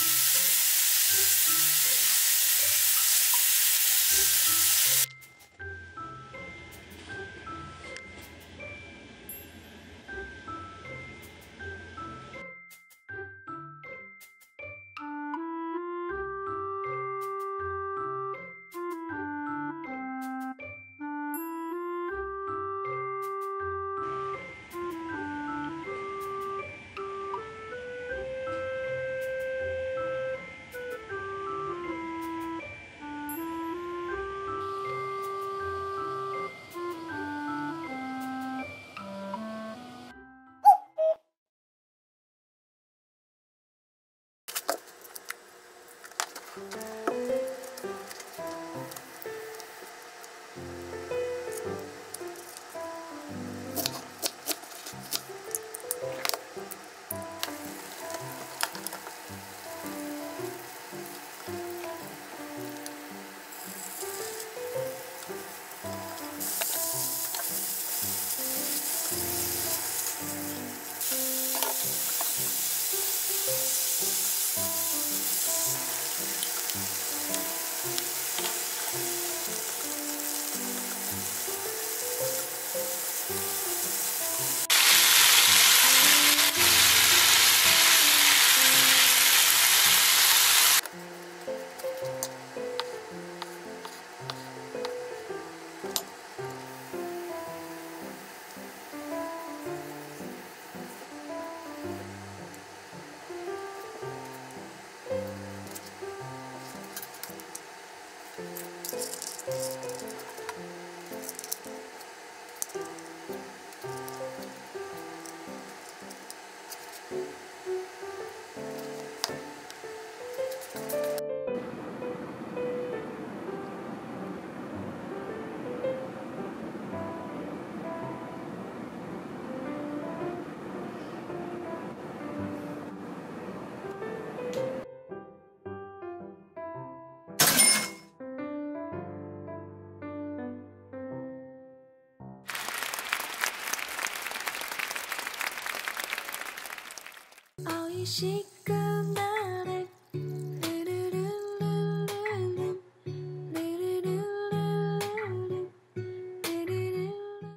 Thank you. しくなれ